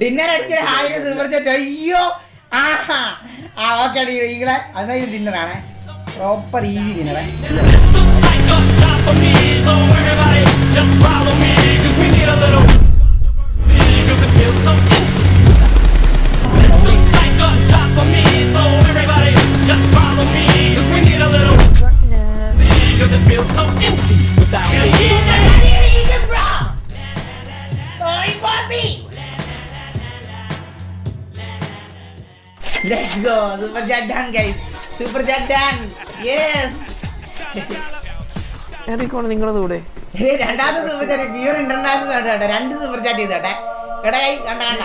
Dinner അടിച്ച hi super chat അയ്യോ ആഹാ. ആ ഓക്കെ ഈകളെ അതായത് ഡിന്നറാണ് പ്രോപ്പർ ഈസി ഡിന്നറേ Let's go, super chat done guys. Super chat done. Yes. ഏതൊക്കെയാണ് നിങ്ങളുടെ കൂടെ രണ്ടാമത്തെ സൂപ്പർ ചാറ്റ് പ്യൂർ ഇന്റർനാഷണൽ കേട്ടോ രണ്ട് സൂപ്പർ ചാറ്റ് ചെയ്തോട്ടെ എടാ കണ്ട കണ്ട